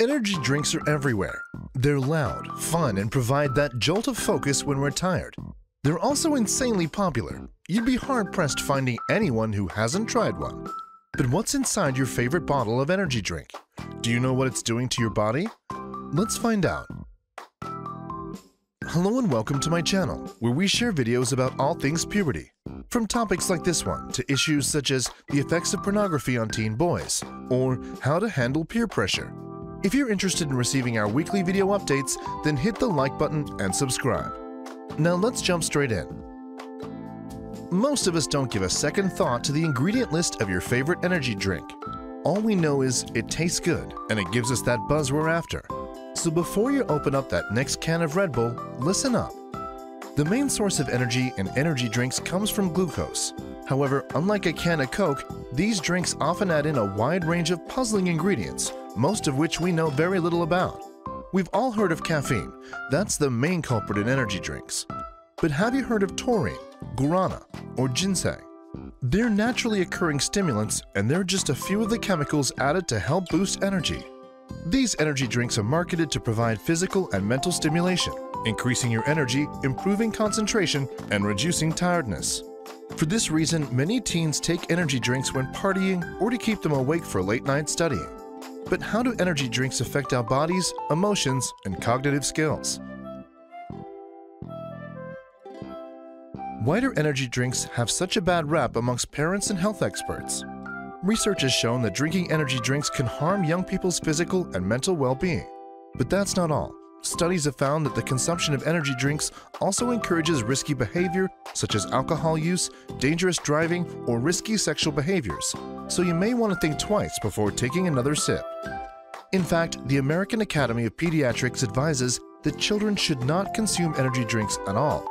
Energy drinks are everywhere. They're loud, fun, and provide that jolt of focus when we're tired. They're also insanely popular. You'd be hard-pressed finding anyone who hasn't tried one. But what's inside your favorite bottle of energy drink? Do you know what it's doing to your body? Let's find out. Hello and welcome to my channel, where we share videos about all things puberty. From topics like this one to issues such as the effects of pornography on teen boys, or how to handle peer pressure. If you're interested in receiving our weekly video updates, then hit the like button and subscribe. Now let's jump straight in. Most of us don't give a second thought to the ingredient list of your favorite energy drink. All we know is it tastes good and it gives us that buzz we're after. So before you open up that next can of Red Bull, listen up. The main source of energy in energy drinks comes from glucose. However, unlike a can of Coke, these drinks often add in a wide range of puzzling ingredients most of which we know very little about. We've all heard of caffeine. That's the main culprit in energy drinks. But have you heard of taurine, guarana, or ginseng? They're naturally occurring stimulants, and they're just a few of the chemicals added to help boost energy. These energy drinks are marketed to provide physical and mental stimulation, increasing your energy, improving concentration, and reducing tiredness. For this reason, many teens take energy drinks when partying or to keep them awake for late night studying. But how do energy drinks affect our bodies, emotions, and cognitive skills? Why do energy drinks have such a bad rap amongst parents and health experts? Research has shown that drinking energy drinks can harm young people's physical and mental well-being. But that's not all. Studies have found that the consumption of energy drinks also encourages risky behavior such as alcohol use, dangerous driving, or risky sexual behaviors, so you may want to think twice before taking another sip. In fact, the American Academy of Pediatrics advises that children should not consume energy drinks at all.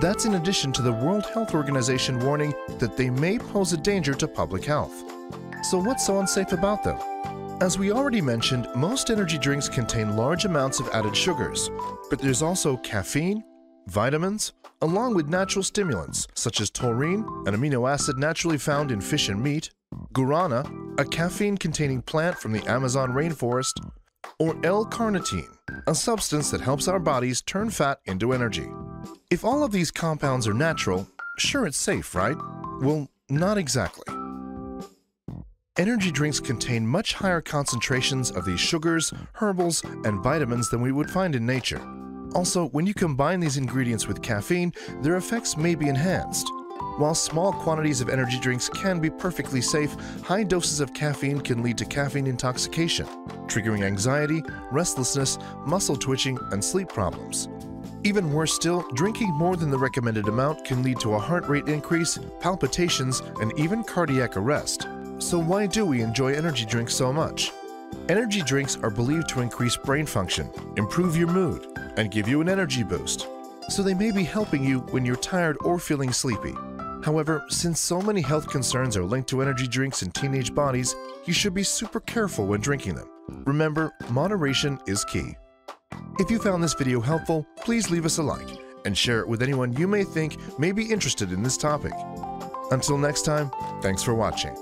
That's in addition to the World Health Organization warning that they may pose a danger to public health. So what's so unsafe about them? As we already mentioned, most energy drinks contain large amounts of added sugars, but there's also caffeine, vitamins, along with natural stimulants such as taurine, an amino acid naturally found in fish and meat, guarana, a caffeine-containing plant from the Amazon rainforest, or L-carnitine, a substance that helps our bodies turn fat into energy. If all of these compounds are natural, sure it's safe, right? Well, not exactly. Energy drinks contain much higher concentrations of these sugars, herbals, and vitamins than we would find in nature. Also, when you combine these ingredients with caffeine, their effects may be enhanced. While small quantities of energy drinks can be perfectly safe, high doses of caffeine can lead to caffeine intoxication, triggering anxiety, restlessness, muscle twitching, and sleep problems. Even worse still, drinking more than the recommended amount can lead to a heart rate increase, palpitations, and even cardiac arrest. So why do we enjoy energy drinks so much? Energy drinks are believed to increase brain function, improve your mood, and give you an energy boost. So they may be helping you when you're tired or feeling sleepy. However, since so many health concerns are linked to energy drinks in teenage bodies, you should be super careful when drinking them. Remember, moderation is key. If you found this video helpful, please leave us a like and share it with anyone you may think may be interested in this topic. Until next time, thanks for watching.